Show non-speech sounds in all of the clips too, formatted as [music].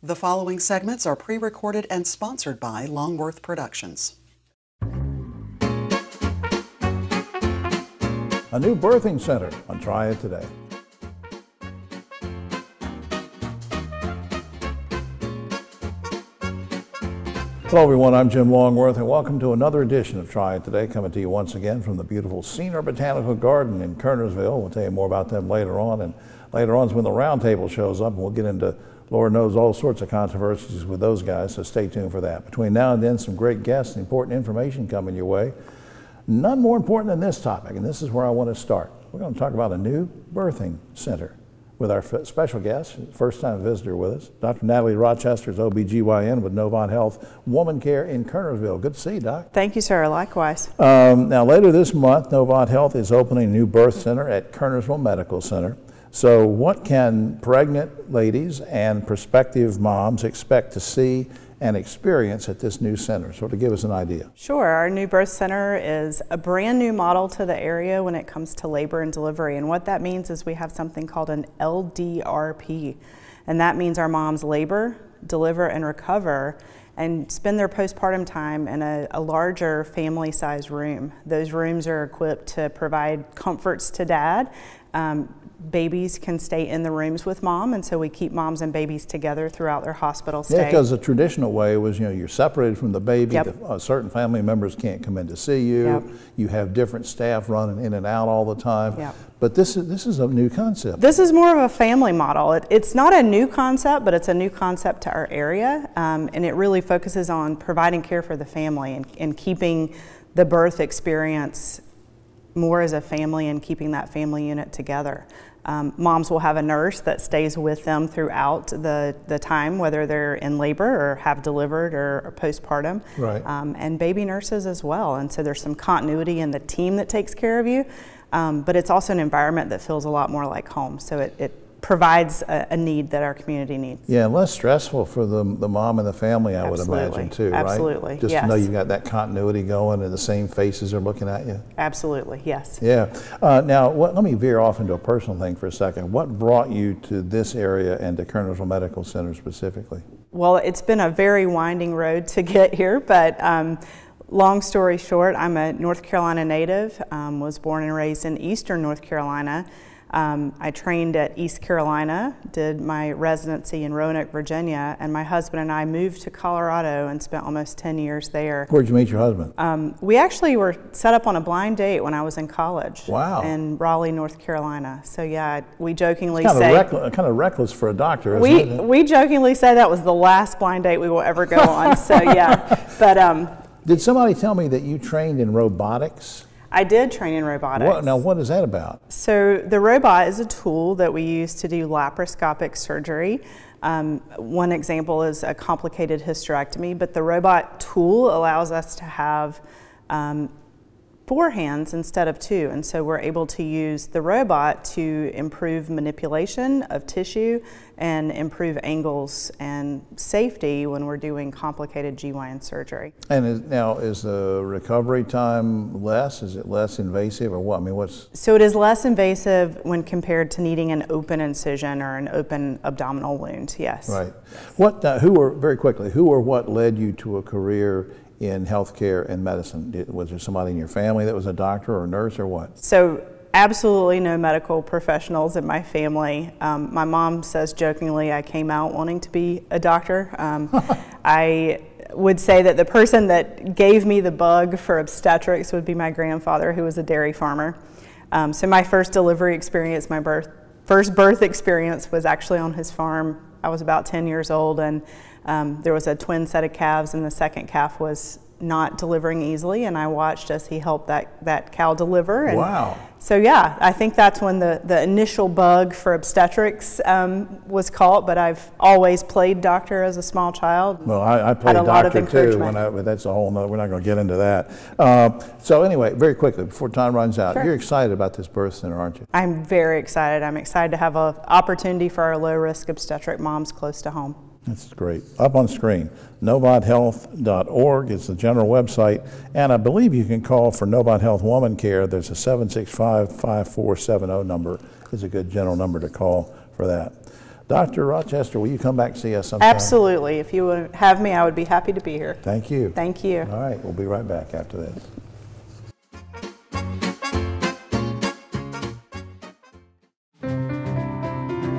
The following segments are pre recorded and sponsored by Longworth Productions. A new birthing center on Triad Today. Hello, everyone. I'm Jim Longworth, and welcome to another edition of Triad Today, coming to you once again from the beautiful Ciener Botanical Garden in Kernersville. We'll tell you more about them later on, and later on is when the roundtable shows up, and we'll get into Lord knows all sorts of controversies with those guys, so stay tuned for that. Between now and then, some great guests and important information coming your way. None more important than this topic, and this is where I want to start. We're going to talk about a new birthing center with our special guest, first time visitor with us, Dr. Natalie Rochester's OBGYN with Novant Health Woman Care in Kernersville. Good to see you, Doc. Thank you, sir. Likewise. Um, now, later this month, Novant Health is opening a new birth center at Kernersville Medical Center. So, what can pregnant ladies and prospective moms expect to see and experience at this new center? So, to give us an idea. Sure. Our new birth center is a brand new model to the area when it comes to labor and delivery. And what that means is we have something called an LDRP. And that means our moms labor, deliver, and recover and spend their postpartum time in a, a larger family size room. Those rooms are equipped to provide comforts to dad, um, babies can stay in the rooms with mom, and so we keep moms and babies together throughout their hospital stay. Yeah, because the traditional way was, you know, you're separated from the baby. Yep. The, uh, certain family members can't come in to see you. Yep. You have different staff running in and out all the time. Yep. But this is this is a new concept. This is more of a family model. It, it's not a new concept, but it's a new concept to our area, um, and it really focuses on providing care for the family and, and keeping the birth experience more as a family and keeping that family unit together. Um, moms will have a nurse that stays with them throughout the, the time, whether they're in labor or have delivered or, or postpartum. Right. Um, and baby nurses as well. And so there's some continuity in the team that takes care of you, um, but it's also an environment that feels a lot more like home. So it, it provides a, a, need that our community needs. Yeah, and less stressful for the, the mom and the family, I Absolutely. would imagine, too, right? Absolutely, Just yes. to know you've got that continuity going and the same faces are looking at you. Absolutely, yes. Yeah. Uh, now, what, let me veer off into a personal thing for a second. What brought you to this area and to Kernersville Medical Center specifically? Well, it's been a very winding road to get here, but um, long story short, I'm a North Carolina native, um, was born and raised in eastern North Carolina. Um, I trained at East Carolina, did my residency in Roanoke, Virginia, and my husband and I moved to Colorado and spent almost 10 years there. Where'd you meet your husband? Um, we actually were set up on a blind date when I was in college. Wow. In Raleigh, North Carolina. So yeah, we jokingly kind say of, kind of reckless for a doctor, isn't we it? we jokingly say that was the last blind date we will ever go on. so yeah, [laughs] but um, Did somebody tell me that you trained in robotics? I did train in robotics. What, now, what is that about? So the robot is a tool that we use to do laparoscopic surgery. Um, one example is a complicated hysterectomy, but the robot tool allows us to have um, four hands instead of two. And so we're able to use the robot to improve manipulation of tissue and improve angles and safety when we're doing complicated GYN surgery. And is, now, is the recovery time less? Is it less invasive, or what? I mean, what's So it is less invasive when compared to needing an open incision or an open abdominal wound, yes. right? What? Uh, who were very quickly? Who or what led you to a career in healthcare and medicine? Was there somebody in your family that was a doctor or a nurse or what? So absolutely no medical professionals in my family. Um, my mom says jokingly, I came out wanting to be a doctor. Um, [laughs] I would say that the person that gave me the bug for obstetrics would be my grandfather, who was a dairy farmer. Um, so my first delivery experience, my birth, first birth experience was actually on his farm. I was about 10 years old, and um, there was a twin set of calves, and the second calf was not delivering easily, and I watched as he helped that, that cow deliver. And Wow. So yeah, I think that's when the, the initial bug for obstetrics um, was caught, but I've always played doctor as a small child. Well, I, I played a lot of doctor too, when I, but that's a whole nother, we're not going to get into that. Uh, so anyway, very quickly, before time runs out, Sure. you're excited about this birth center, aren't you? I'm very excited. I'm excited to have an opportunity for our low risk obstetric moms close to home. That's great. Up on screen, novanthealth.org is the general website, and I believe you can call for Novant Health Woman Care. There's a 765-5470 number. Is a good general number to call for that. Dr. Rochester, will you come back and see us sometime? Absolutely. If you would have me, I would be happy to be here. Thank you. Thank you. All right, we'll be right back after this.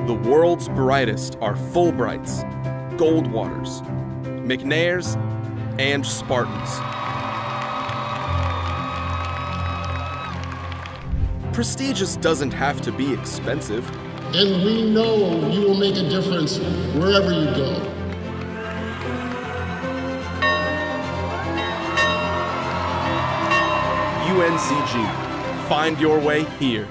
The world's brightest are Fulbrights, Goldwaters, McNairs, and Spartans. Prestigious doesn't have to be expensive. And we know you will make a difference wherever you go. UNCG. Find your way here.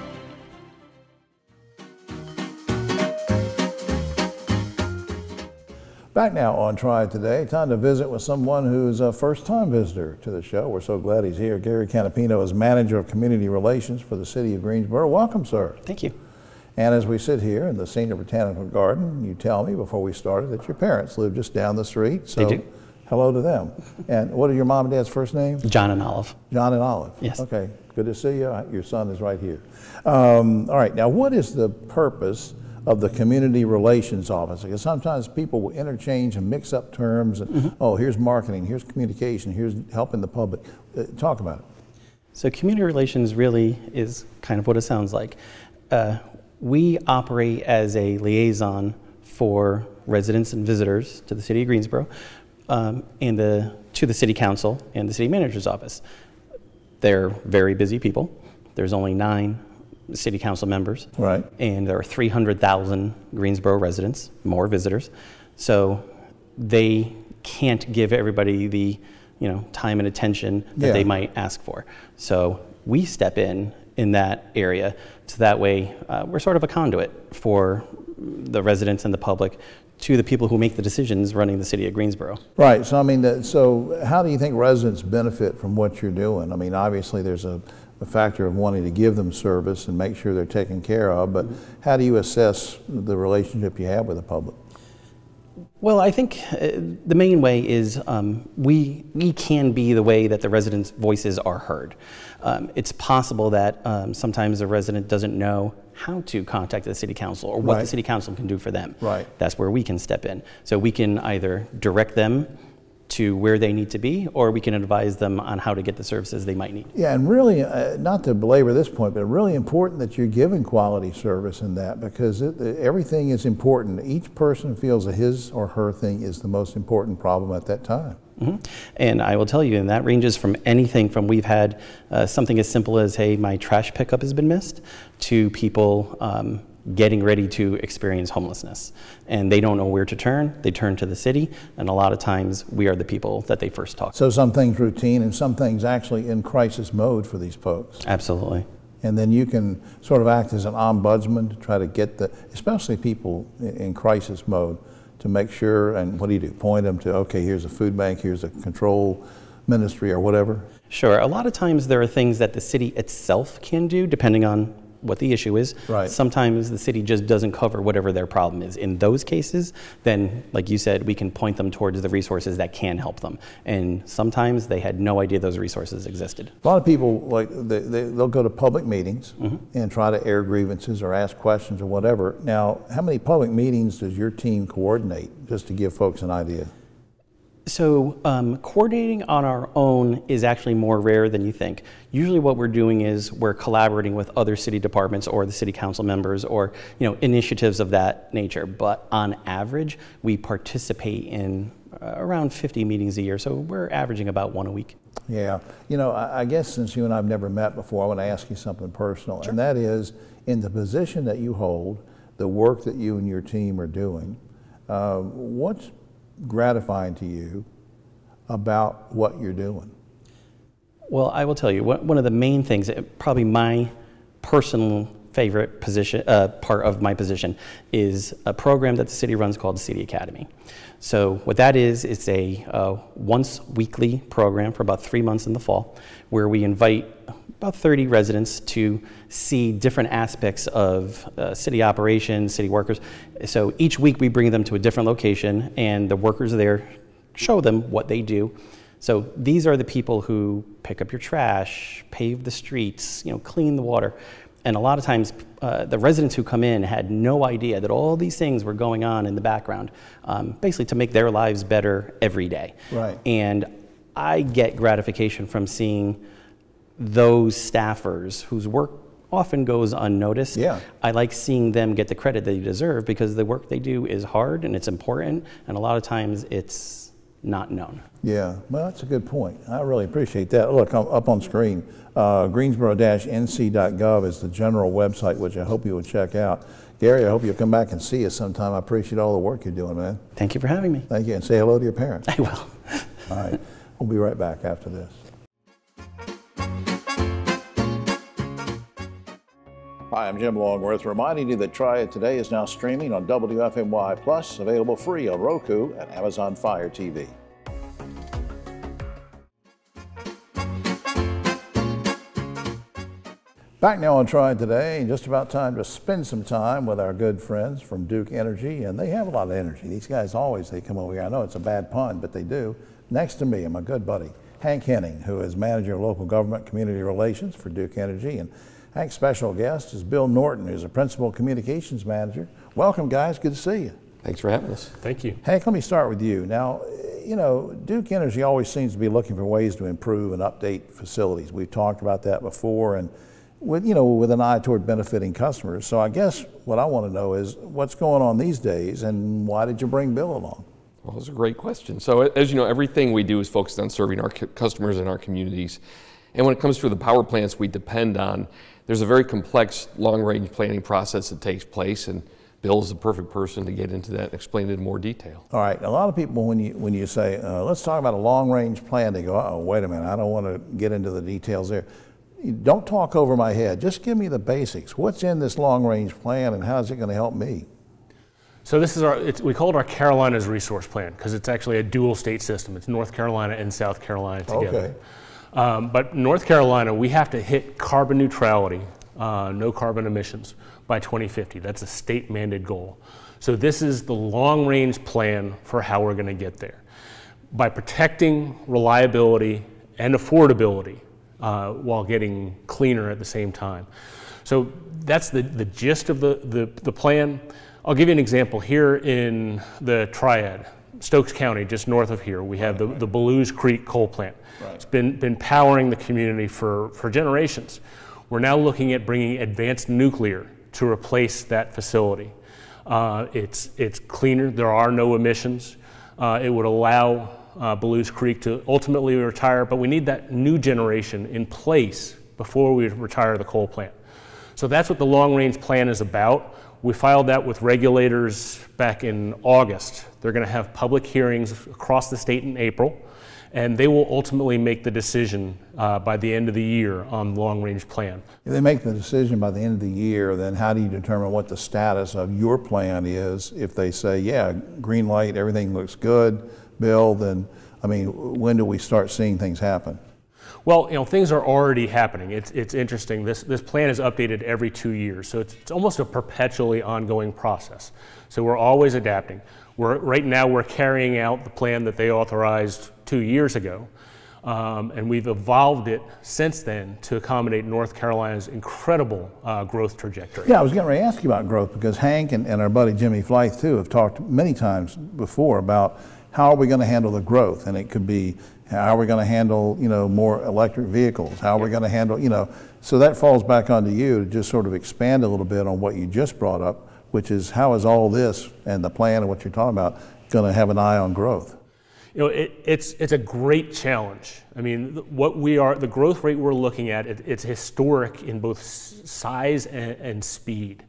Back now on Triad Today, time to visit with someone who's a first-time visitor to the show. We're so glad he's here. Gary Canapino is Manager of Community Relations for the City of Greensboro. Welcome, sir. Thank you. And as we sit here in the Ciener Botanical Garden, you tell me before we started that your parents live just down the street. So They do. hello to them. and what are your mom and dad's first names? John and Olive. John and Olive. Yes. Okay. Good to see you. Your son is right here. Um, all right. Now, what is the purpose of the Community Relations Office? Because sometimes people will interchange and mix up terms. And, Mm-hmm. Oh, here's marketing, here's communication, here's helping the public. Uh, talk about it. So, community relations really is kind of what it sounds like. Uh, we operate as a liaison for residents and visitors to the city of Greensboro um, and the, to the city council and the city manager's office. They're very busy people. There's only nine city council members. Right. And there are 300,000 Greensboro residents, more visitors. So they can't give everybody the, you know, time and attention that Yeah. they might ask for. So we step in in that area so that way uh, we're sort of a conduit for the residents and the public to the people who make the decisions running the city of Greensboro. Right. So, I mean, that, so how do you think residents benefit from what you're doing? I mean, obviously, there's a, a factor of wanting to give them service and make sure they're taken care of, but how do you assess the relationship you have with the public? Well, I think uh, the main way is um, we, we can be the way that the residents' voices are heard. Um, it's possible that um, sometimes a resident doesn't know how to contact the city council or what Right. the city council can do for them. Right. That's where we can step in. So we can either direct them to where they need to be, or we can advise them on how to get the services they might need. Yeah, and really, uh, not to belabor this point, but really important that you're giving quality service in that because it, everything is important. Each person feels that his or her thing is the most important problem at that time. Mhm. And I will tell you, and that ranges from anything from we've had uh, something as simple as, hey, my trash pickup has been missed, to people um, getting ready to experience homelessness. And they don't know where to turn. They turn to the city, and a lot of times we are the people that they first talk to. So some things routine and some things actually in crisis mode for these folks. Absolutely. And then you can sort of act as an ombudsman to try to get the, especially people in crisis mode, to make sure, and what do you do? Point them to, okay, here's a food bank, here's a control ministry or whatever. Sure. A lot of times there are things that the city itself can do, depending on what the issue is. Right. Sometimes the city just doesn't cover whatever their problem is. In those cases, then, like you said, we can point them towards the resources that can help them. And sometimes they had no idea those resources existed. A lot of people, like, they, they, they'll go to public meetings mm-hmm. and try to air grievances or ask questions or whatever. Now, how many public meetings does your team coordinate, just to give folks an idea? So, um, coordinating on our own is actually more rare than you think. Usually, what we're doing is we're collaborating with other city departments or the city council members or you know initiatives of that nature. But on average, we participate in uh, around 50 meetings a year. So we're averaging about one a week. Yeah, you know, I, I guess since you and I have never met before, I want to ask you something personal, and that is, in the position that you hold, the work that you and your team are doing, uh, what's gratifying to you about what you're doing? Well, I will tell you, one of the main things, uh, probably my personal favorite position, uh, part of my position, is a program that the city runs called City Academy. So what that is, it's a uh, once weekly program for about three months in the fall, where we invite about 30 residents to see different aspects of uh, city operations, city workers. So each week we bring them to a different location, and the workers there show them what they do. So these are the people who pick up your trash, pave the streets, you know, clean the water. And a lot of times, uh, the residents who come in had no idea that all these things were going on in the background, um, basically to make their lives better every day. Right. And I get gratification from seeing those staffers whose work often goes unnoticed. Yeah. I like seeing them get the credit they deserve because the work they do is hard and it's important, and a lot of times it's not known. Yeah, well, that's a good point. I really appreciate that. Look, I'm up on screen, uh, greensboro-nc.gov is the general website, which I hope you will check out. Gary, I hope you'll come back and see us sometime. I appreciate all the work you're doing, man. Thank you for having me. Thank you, and say hello to your parents. I will. [laughs] All right, we'll be right back after this. Hi, I'm Jim Longworth, reminding you that Triad Today is now streaming on WFMY Plus, available free on Roku and Amazon Fire TV. Back now on Triad Today, just about time to spend some time with our good friends from Duke Energy, and they have a lot of energy. These guys always, they come over here. I know it's a bad pun, but they do. Next to me, is my good buddy, Hank Henning, who is Manager of Local Government Community Relations for Duke Energy, and Hank's special guest is Bill Norton, who's a Principal Communications Manager. Welcome, guys. Good to see you. Thanks for having us. Thank you. Hank, let me start with you. Now, you know, Duke Energy always seems to be looking for ways to improve and update facilities. We've talked about that before, and with you know, with an eye toward benefiting customers. So I guess what I want to know is what's going on these days, and why did you bring Bill along? Well, that's a great question. So, as you know, everything we do is focused on serving our customers and our communities. And when it comes to the power plants we depend on, there's a very complex long range planning process that takes place, and Bill is the perfect person to get into that and explain it in more detail. All right. A lot of people, when you when you say, uh, "Let's talk about a long range plan," they go, "Oh, wait a minute. I don't want to get into the details there." Don't talk over my head. Just give me the basics. What's in this long range plan, and how is it going to help me? So this is our, it's, we call it our Carolinas resource plan because it's actually a dual state system. It's North Carolina and South Carolina together. Okay. Um, but North Carolina, we have to hit carbon neutrality, uh, no carbon emissions by 2050. That's a state mandated goal. So this is the long range plan for how we're going to get there. By protecting reliability and affordability uh, while getting cleaner at the same time. So that's the, the gist of the, the, the plan. I'll give you an example. Here in the Triad, Stokes County, just north of here, we have the, the Belews Creek coal plant. It's been, been powering the community for, for generations. We're now looking at bringing advanced nuclear to replace that facility. Uh, it's, it's cleaner, there are no emissions. Uh, it would allow uh, Creek to ultimately retire, but we need that new generation in place before we retire the coal plant. So that's what the long range plan is about. We filed that with regulators back in August. They're going to have public hearings across the state in April, and they will ultimately make the decision uh, by the end of the year on the long range plan. If they make the decision by the end of the year, then how do you determine what the status of your plan is? If they say, yeah, green light, everything looks good, Bill, then, I mean, when do we start seeing things happen? Well, you know, things are already happening. It's, it's interesting. This, this plan is updated every two years, so it's, it's almost a perpetually ongoing process. So we're always adapting. We're, right now, we're carrying out the plan that they authorized two years ago, um, and we've evolved it since then to accommodate North Carolina's incredible uh, growth trajectory. Yeah, I was getting ready to ask you about growth because Hank and, and our buddy Jimmy Flythe, too, have talked many times before about how are we going to handle the growth, and it could be how are we going to handle, you know, more electric vehicles? How are we going to handle, you know, so that falls back onto you to just sort of expand a little bit on what you just brought up, which is how is all this and the plan and what you're talking about going to have an eye on growth? You know, it, it's, it's a great challenge. I mean, what we are, the growth rate we're looking at, it, it's historic in both size and, and speed.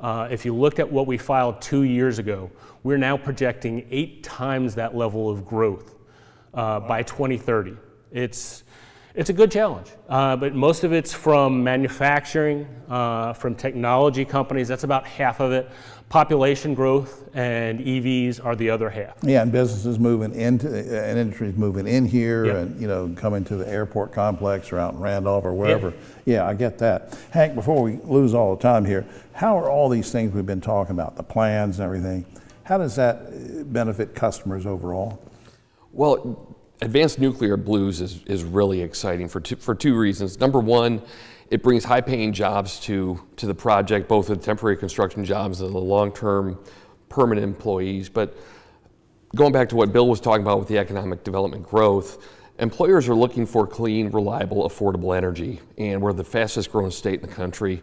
Uh, if you looked at what we filed two years ago, we're now projecting eight times that level of growth uh, by 2030. It's, it's a good challenge, uh, but most of it's from manufacturing, uh, from technology companies. That's about half of it. Population growth and EVs are the other half. Yeah, and businesses moving into, and industries moving in here and, you know, coming to the airport complex or out in Randolph or wherever. Yeah, I get that. Hank, before we lose all the time here, how are all these things we've been talking about, the plans and everything, how does that benefit customers overall? Well, advanced nuclear Belews is, is really exciting for two, for two reasons. Number one, it brings high-paying jobs to, to the project, both the temporary construction jobs and the long-term permanent employees. But going back to what Bill was talking about with the economic development growth, employers are looking for clean, reliable, affordable energy. And we're the fastest growing state in the country.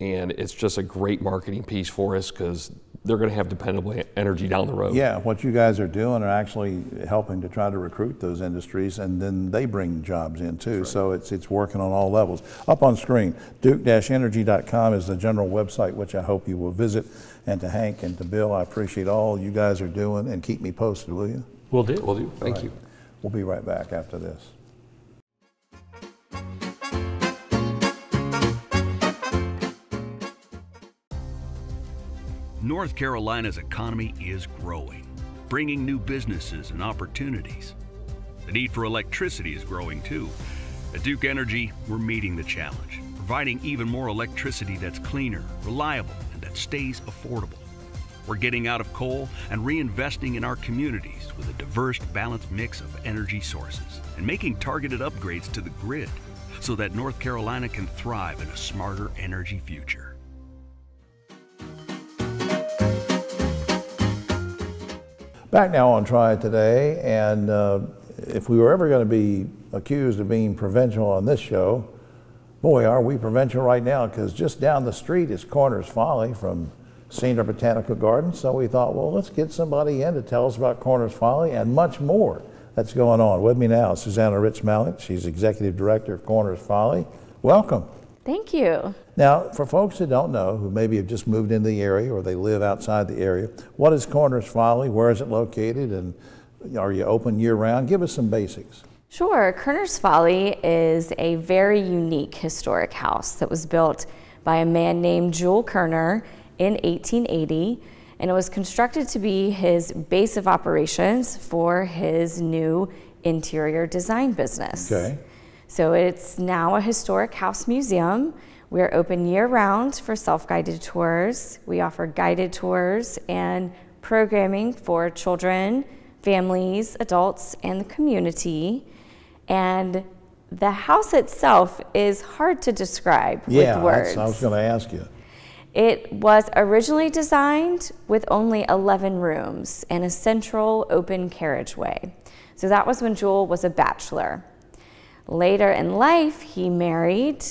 And it's just a great marketing piece for us because they're going to have dependable energy down the road. Yeah, what you guys are doing are actually helping to try to recruit those industries, and then they bring jobs in too. So it's it's working on all levels. Up on screen, Duke-Energy.com is the general website, which I hope you will visit. And to Hank and to Bill, I appreciate all you guys are doing, and keep me posted, will you? Will do. Will do. Thank All you. We'll be right back after this. North Carolina's economy is growing, bringing new businesses and opportunities. The need for electricity is growing too. At Duke Energy, we're meeting the challenge, providing even more electricity that's cleaner, reliable, and that stays affordable. We're getting out of coal and reinvesting in our communities with a diverse, balanced mix of energy sources and making targeted upgrades to the grid so that North Carolina can thrive in a smarter energy future. Back now on Triad Today, and uh, if we were ever going to be accused of being provincial on this show, boy, are we provincial right now, because just down the street is Kerner's Folly from Ciener Botanical Garden. So we thought, well, let's get somebody in to tell us about Kerner's Folly and much more that's going on. With me now, Susanna Rich Mallet. She's Executive Director of Kerner's Folly. Welcome. Thank you. Now, for folks who don't know, who maybe have just moved into the area or they live outside the area, what is Kerner's Folly? Where is it located? And are you open year round? Give us some basics. Sure. Kerner's Folly is a very unique historic house that was built by a man named Jule Kerner in 1880, and it was constructed to be his base of operations for his new interior design business. Okay. So it's now a historic house museum. We're open year round for self guided tours. We offer guided tours and programming for children, families, adults, and the community. And the house itself is hard to describe Yeah, with words. that's, I was going to ask you. It was originally designed with only 11 rooms and a central open carriageway. So that was when Jule was a bachelor. Later in life, he married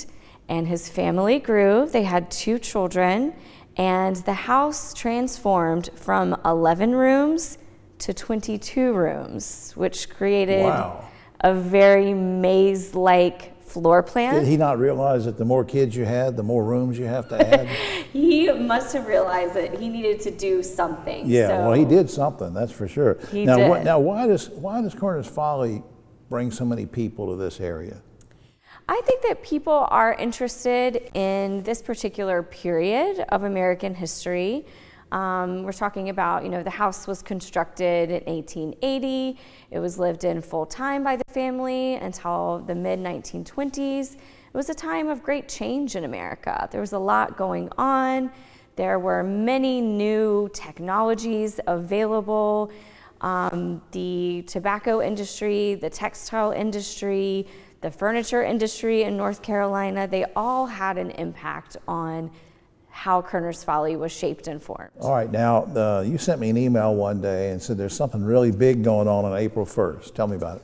and his family grew. They had two children, and the house transformed from 11 rooms to 22 rooms, which created Wow. a very maze like floor plan. Did he not realize that the more kids you had, the more rooms you have to [laughs] add? He must have realized that he needed to do something. yeah, well, he did something, that's for sure. He now, did. What, now, why does why does Kerner's Folly bring so many people to this area? I think that people are interested in this particular period of American history. Um, we're talking about, you know, the house was constructed in 1880. It was lived in full time by the family until the mid 1920s. It was a time of great change in America. There was a lot going on. There were many new technologies available. Um, the tobacco industry, the textile industry, the furniture industry in North Carolina, they all had an impact on how Kerner's Folly was shaped and formed. All right, now uh, you sent me an email one day and said there's something really big going on on April 1st. Tell me about it.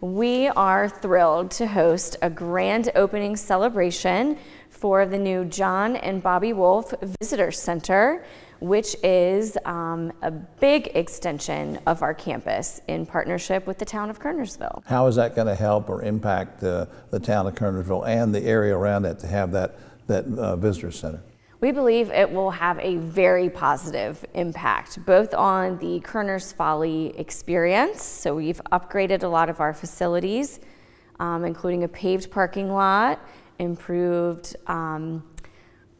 We are thrilled to host a grand opening celebration for the new John and Bobby Wolf Visitor Center, which is um, a big extension of our campus in partnership with the town of Kernersville. How is that going to help or impact uh, the town of Kernersville and the area around it to have that that uh, visitor center? We believe it will have a very positive impact, both on the Kerner's Folly experience. So we've upgraded a lot of our facilities, um, including a paved parking lot, improved um,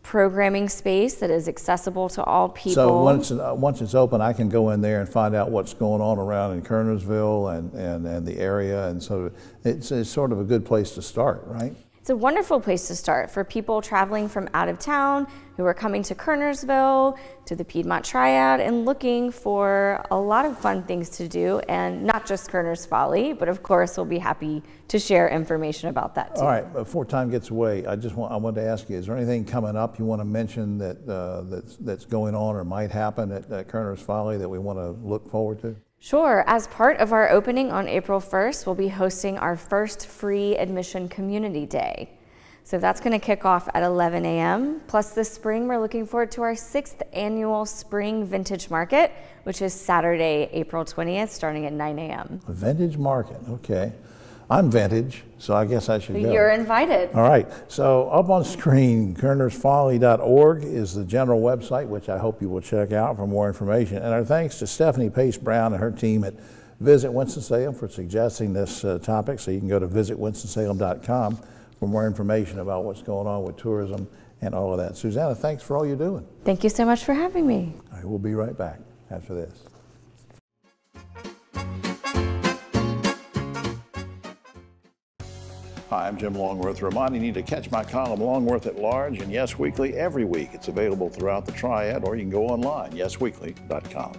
programming space that is accessible to all people. So once uh, once it's open, I can go in there and find out what's going on around in Kernersville and, and, and the area, and so it's, it's sort of a good place to start, right? It's a wonderful place to start for people traveling from out of town who are coming to Kernersville, to the Piedmont Triad, and looking for a lot of fun things to do, and not just Kerner's Folly, but of course, we'll be happy to share information about that too. All right, before time gets away, I just want, I wanted to ask you, is there anything coming up you want to mention that, uh, that's, that's going on or might happen at, at Kerner's Folly that we want to look forward to? Sure. As part of our opening on April 1st, we'll be hosting our first free admission community day. So that's going to kick off at 11 a.m. Plus, this spring, we're looking forward to our sixth annual Spring Vintage Market, which is Saturday, April 20th, starting at 9 a.m. Vintage market, okay. I'm vintage, so I guess I should go. You're invited. All right, so up on screen, kernersfolly.org is the general website, which I hope you will check out for more information. And our thanks to Stephanie Pace Brown and her team at Visit Winston-Salem for suggesting this uh, topic. So you can go to visitwinstonsalem.com for more information about what's going on with tourism and all of that. Susanna, thanks for all you're doing. Thank you so much for having me. All right, we'll be right back after this. Hi, I'm Jim Longworth, reminding you to catch my column Longworth at Large and Yes Weekly every week. It's available throughout the Triad, or you can go online, yesweekly.com.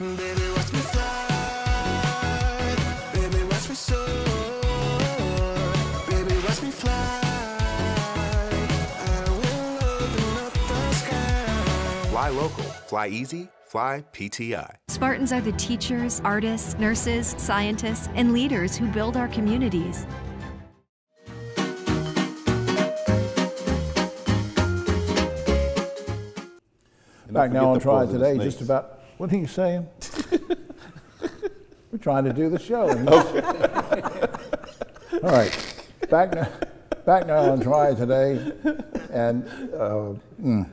Baby, watch me fly. Baby, watch me soar. Baby, watch me fly. I will open up the sky. Fly local, fly easy, fly PTI. Spartans are the teachers, artists, nurses, scientists, and leaders who build our communities. Back now on Triad Today, just about, what are you saying? [laughs] We're trying to do the show. Okay. [laughs] All right, back now, back now on Triad Today, and uh, mm,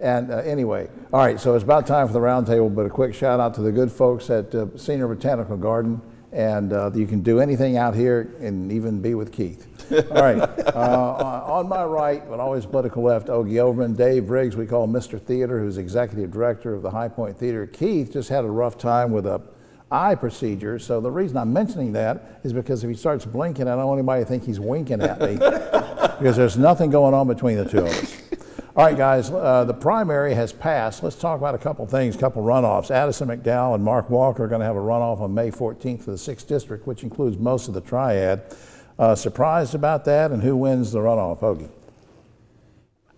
and uh, anyway, all right. So it's about time for the roundtable. But a quick shout out to the good folks at uh, Ciener Botanical Garden, and uh, you can do anything out here, and even be with Keith. All right. Uh, on my right, but always political left, Ogie Overman, Dave Briggs, we call Mr. Theater, who's executive director of the High Point Theater. Keith just had a rough time with a eye procedure. So the reason I'm mentioning that is because if he starts blinking, I don't want anybody to think he's winking at me [laughs] because there's nothing going on between the two of us. All right, guys, uh, the primary has passed. Let's talk about a couple things, a couple runoffs. Addison McDowell and Mark Walker are going to have a runoff on May 14th for the 6th District, which includes most of the triad. Uh, surprised about that, and who wins the runoff? Ogie.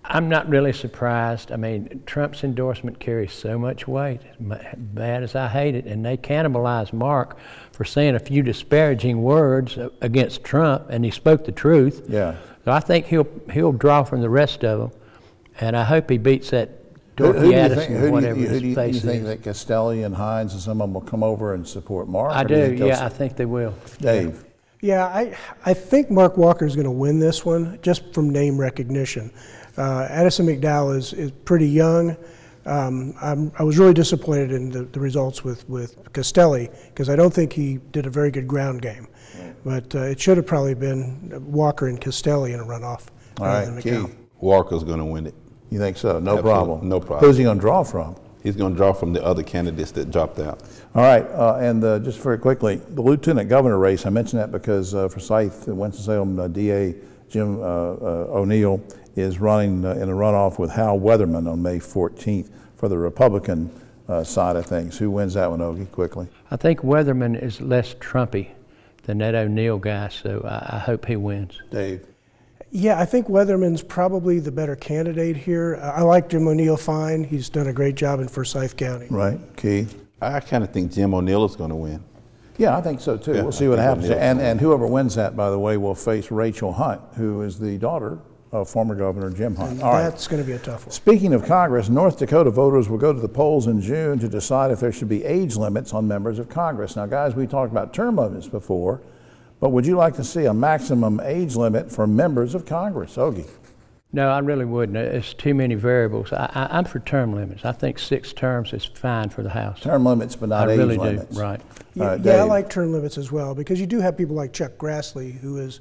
I'm not really surprised. I mean, Trump's endorsement carries so much weight, bad as I hate it, and they cannibalized Mark for saying a few disparaging words against Trump, and he spoke the truth. Yeah. So I think he'll he'll draw from the rest of them, and I hope he beats that Dorothy who, who Addison think, or whatever you, who do you, you think that Castelli and Hines and some of them will come over and support Mark? I do. yeah, I think they will. Dave. Yeah, I, I think Mark Walker is going to win this one just from name recognition. Uh, Addison McDowell is, is pretty young. Um, I'm, I was really disappointed in the, the results with, with Castelli because I don't think he did a very good ground game. But uh, it should have probably been Walker and Castelli in a runoff All rather right, than McDowell. Keith. Walker's going to win it. You think so? No Absolutely. problem. No problem. Who's he going to draw from? He's going to draw from the other candidates that dropped out. All right, uh, and uh, just very quickly, the lieutenant governor race, I mentioned that because uh, Forsyth, Winston-Salem uh, DA Jim uh, uh, O'Neill is running uh, in a runoff with Hal Weatherman on May 14th for the Republican uh, side of things. Who wins that one, Ogie, quickly? I think Weatherman is less Trumpy than that O'Neill guy, so I, I hope he wins. Dave. Yeah, I think Weatherman's probably the better candidate here. Uh, I like Jim O'Neill fine. He's done a great job in Forsyth County. Right, Keith? I kind of think Jim O'Neill is going to win. Yeah, I think so too. Yeah, we'll see I what happens. And, and whoever wins that, by the way, will face Rachel Hunt, who is the daughter of former Governor Jim Hunt. All right. That's going to be a tough one. Speaking of Congress, North Dakota voters will go to the polls in June to decide if there should be age limits on members of Congress. Now, guys, we talked about term limits before, but would you like to see a maximum age limit for members of Congress? Ogie. No, I really wouldn't. It's too many variables. I, I, I'm for term limits. I think six terms is fine for the House. Term limits, but not I age really limits. do. Right. Yeah, All right, yeah, I like term limits as well because you do have people like Chuck Grassley, who is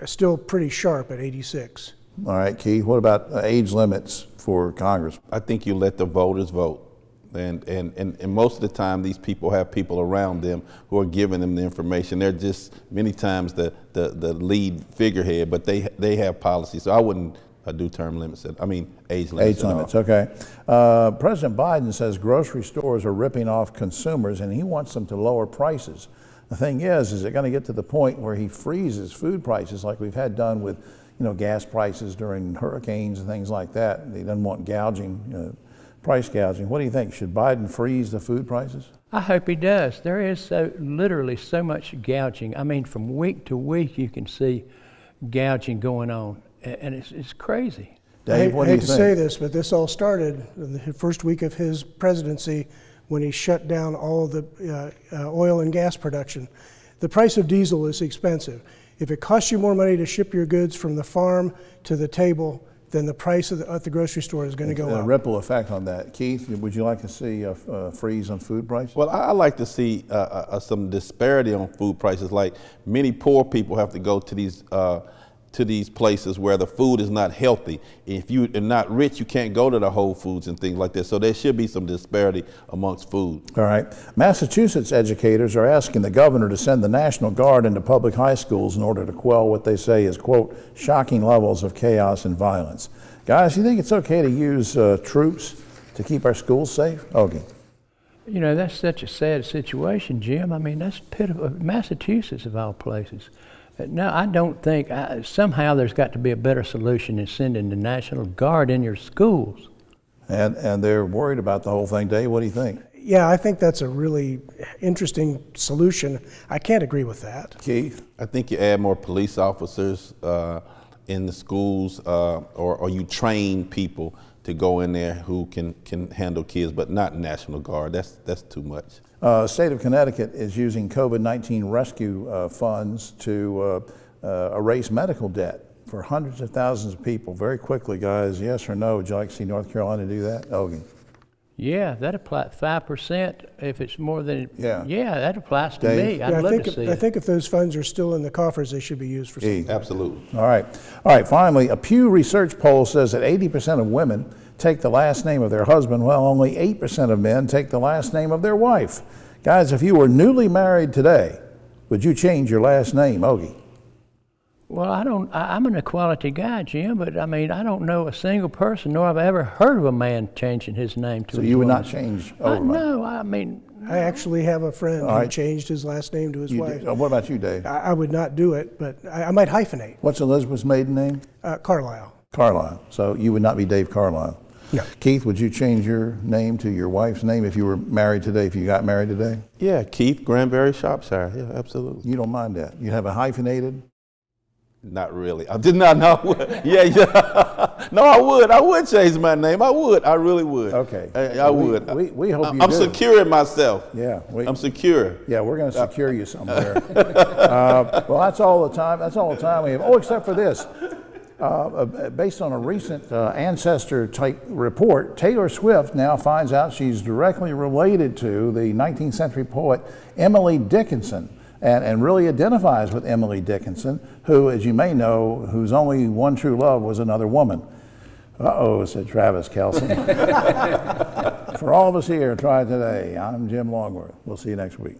uh, still pretty sharp at 86. All right, Keith, what about uh, age limits for Congress? I think you let the voters vote. And, and, and, and most of the time, these people have people around them who are giving them the information. They're just many times the, the, the lead figurehead, but they, they have policies. So I wouldn't uh, do term limits. I mean, age limits. Age limits, okay. Uh, President Biden says grocery stores are ripping off consumers and he wants them to lower prices. The thing is, is it going to get to the point where he freezes food prices like we've had done with, you know, gas prices during hurricanes and things like that? He doesn't want gouging, uh, price gouging. What do you think? Should Biden freeze the food prices? I hope he does. There is so literally so much gouging. I mean, from week to week, you can see gouging going on, and it's, it's crazy. I hate, I hate to say this, but this all started in the first week of his presidency when he shut down all the uh, uh, oil and gas production. The price of diesel is expensive. If it costs you more money to ship your goods from the farm to the table, then the price of the, at the grocery store is going to go a up. ripple effect on that. Keith, would you like to see a, a freeze on food prices? Well, I, I like to see uh, uh, some disparity on food prices. Like many poor people have to go to these uh, to these places where the food is not healthy. If you are not rich, you can't go to the Whole Foods and things like that. So there should be some disparity amongst food. All right. Massachusetts educators are asking the governor to send the National Guard into public high schools in order to quell what they say is, quote, shocking levels of chaos and violence. Guys, you think it's okay to use uh, troops to keep our schools safe? Okay. You know, that's such a sad situation, Jim. I mean, that's pitiful. Massachusetts, of all places. Uh, No, I don't think, I, somehow there's got to be a better solution than sending the National Guard in your schools. And, and they're worried about the whole thing. Dave, what do you think? Yeah, I think that's a really interesting solution. I can't agree with that. Keith? I think you add more police officers uh, in the schools, uh, or, or you train people to go in there who can, can handle kids, but not National Guard. That's, that's too much. Uh, state of Connecticut is using COVID-19 rescue uh, funds to uh, uh, erase medical debt for hundreds of thousands of people. Very quickly, guys, yes or no? Would you like to see North Carolina do that? Ogie. Yeah, that applies, five percent if it's more than, Yeah. yeah, that applies to Dave? me. I'd Yeah, I love think, to if, see I it. think if those funds are still in the coffers, they should be used for E. something. Absolutely. All right. All right. Finally, a Pew Research poll says that 80% of women take the last name of their husband, while only 8% of men take the last name of their wife. Guys, if you were newly married today, would you change your last name, Ogie? Well, I don't, I, I'm an equality guy, Jim, but I mean, I don't know a single person, nor I've ever heard of a man changing his name to So his you would not woman's. change I, no, I mean, I actually have a friend All who changed his last name to his You wife. do- uh, what about you, Dave? I, I would not do it, but I, I might hyphenate. What's Elizabeth's maiden name? Uh, Carlisle. Carlisle. So you would not be Dave Carlisle. No. Keith, would you change your name to your wife's name if you were married today, if you got married today? Yeah, Keith Granberry Shropshire. Yeah, absolutely. You don't mind that? You have a hyphenated? Not really. I did not know. [laughs] yeah, yeah. [laughs] no, I would. I would change my name. I would. I really would. Okay. I, I We- would. we- we hope I- you I'm do. secure myself. Yeah. We, I'm secure. Yeah, we're going to secure you somewhere. [laughs] uh, well, that's all the time. That's all the time we have. Oh, except for this. Uh, uh, based on a recent uh, ancestor type report, Taylor Swift now finds out she's directly related to the 19th century poet Emily Dickinson and, and really identifies with Emily Dickinson, who, as you may know, whose only one true love was another woman. Uh oh, said Travis Kelson. [laughs] For all of us here, Triad Today. I'm Jim Longworth. We'll see you next week.